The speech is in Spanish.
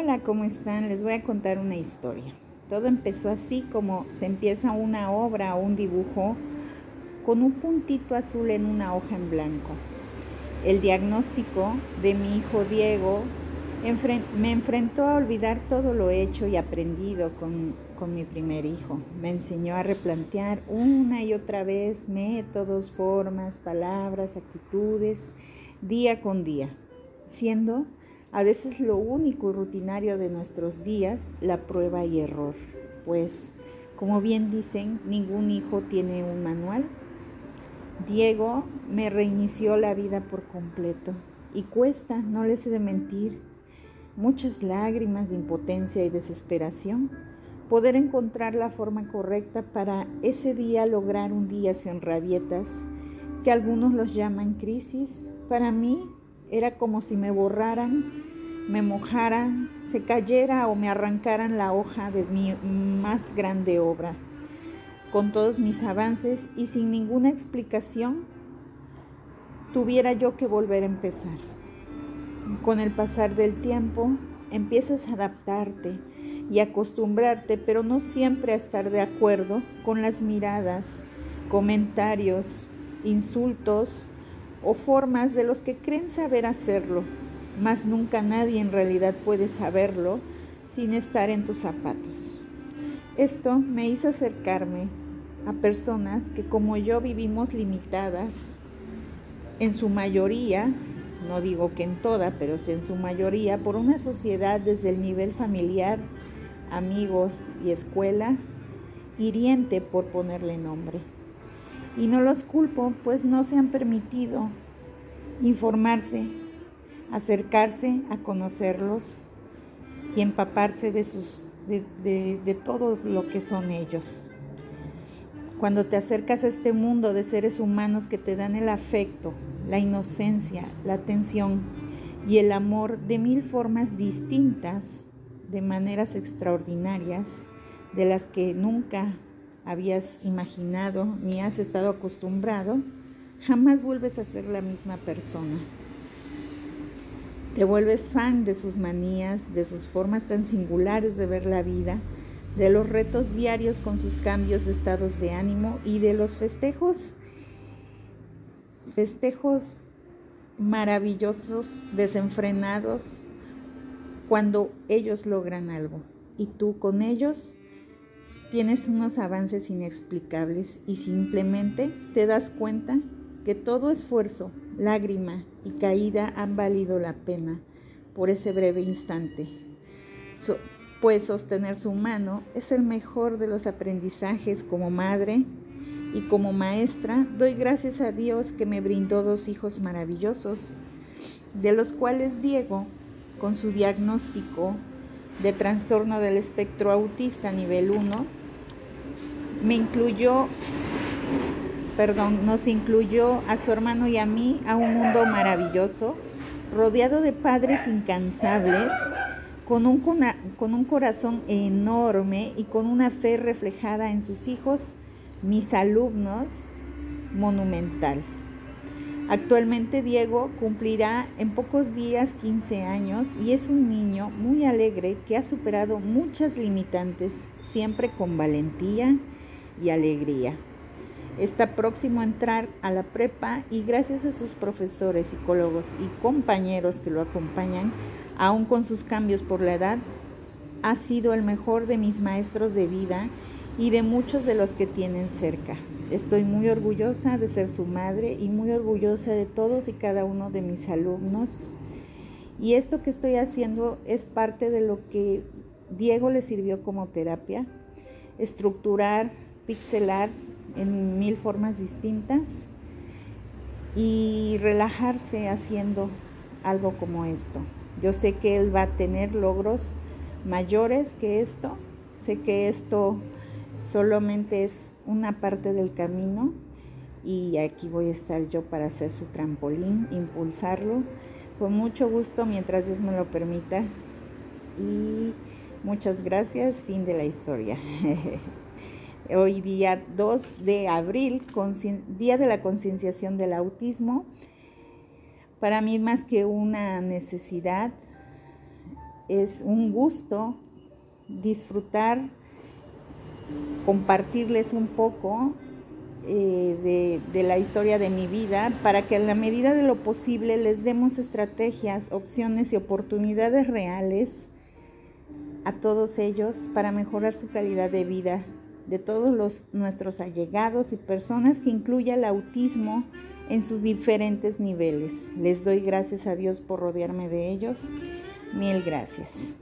Hola, ¿cómo están? Les voy a contar una historia. Todo empezó así como se empieza una obra o un dibujo con un puntito azul en una hoja en blanco. El diagnóstico de mi hijo Diego me enfrentó a olvidar todo lo hecho y aprendido con, con mi primer hijo. Me enseñó a replantear una y otra vez métodos, formas, palabras, actitudes, día con día, siendo a veces lo único y rutinario de nuestros días, la prueba y error, pues, como bien dicen, ningún hijo tiene un manual. Diego me reinició la vida por completo y cuesta, no les he de mentir, muchas lágrimas de impotencia y desesperación, poder encontrar la forma correcta para ese día lograr un día sin rabietas, que algunos los llaman crisis. Para mí era como si me borraran, me mojaran, se cayera o me arrancaran la hoja de mi más grande obra. Con todos mis avances y sin ninguna explicación, tuviera yo que volver a empezar. Con el pasar del tiempo, empiezas a adaptarte y acostumbrarte, pero no siempre a estar de acuerdo con las miradas, comentarios, insultos o formas de los que creen saber hacerlo, mas nunca nadie en realidad puede saberlo sin estar en tus zapatos. Esto me hizo acercarme a personas que como yo vivimos limitadas, en su mayoría, no digo que en toda, pero en su mayoría, por una sociedad desde el nivel familiar, amigos y escuela, hiriente por ponerle nombre. Y no los culpo, pues no se han permitido informarse, acercarse a conocerlos y empaparse de, sus, de, de todo lo que son ellos. Cuando te acercas a este mundo de seres humanos que te dan el afecto, la inocencia, la atención y el amor de mil formas distintas, de maneras extraordinarias, de las que nunca habías imaginado ni has estado acostumbrado, jamás vuelves a ser la misma persona. Te vuelves fan de sus manías, de sus formas tan singulares de ver la vida, de los retos diarios con sus cambios de estados de ánimo y de los festejos, festejos maravillosos, desenfrenados, cuando ellos logran algo y tú con ellos tienes unos avances inexplicables y simplemente te das cuenta que todo esfuerzo, lágrima y caída han valido la pena por ese breve instante. pues sostener su mano es el mejor de los aprendizajes como madre y como maestra doy gracias a Dios que me brindó dos hijos maravillosos, de los cuales Diego, con su diagnóstico de trastorno del espectro autista nivel 1, me incluyó, perdón, nos incluyó a su hermano y a mí a un mundo maravilloso, rodeado de padres incansables, con un, con un corazón enorme y con una fe reflejada en sus hijos, mis alumnos, monumental. Actualmente Diego cumplirá en pocos días 15 años y es un niño muy alegre que ha superado muchas limitantes, siempre con valentía y alegría. Está próximo a entrar a la prepa y gracias a sus profesores, psicólogos y compañeros que lo acompañan, aún con sus cambios por la edad, ha sido el mejor de mis maestros de vida y de muchos de los que tienen cerca. Estoy muy orgullosa de ser su madre y muy orgullosa de todos y cada uno de mis alumnos. Y esto que estoy haciendo es parte de lo que Diego le sirvió como terapia, estructurar pixelar en mil formas distintas y relajarse haciendo algo como esto. Yo sé que él va a tener logros mayores que esto, sé que esto solamente es una parte del camino y aquí voy a estar yo para hacer su trampolín, impulsarlo con mucho gusto mientras Dios me lo permita y muchas gracias, fin de la historia. Hoy día 2 de abril, Día de la Concienciación del Autismo. Para mí más que una necesidad, es un gusto disfrutar, compartirles un poco eh, de, la historia de mi vida para que en la medida de lo posible les demos estrategias, opciones y oportunidades reales a todos ellos para mejorar su calidad de vida de todos los, nuestros allegados y personas que incluya el autismo en sus diferentes niveles. Les doy gracias a Dios por rodearme de ellos. Mil gracias.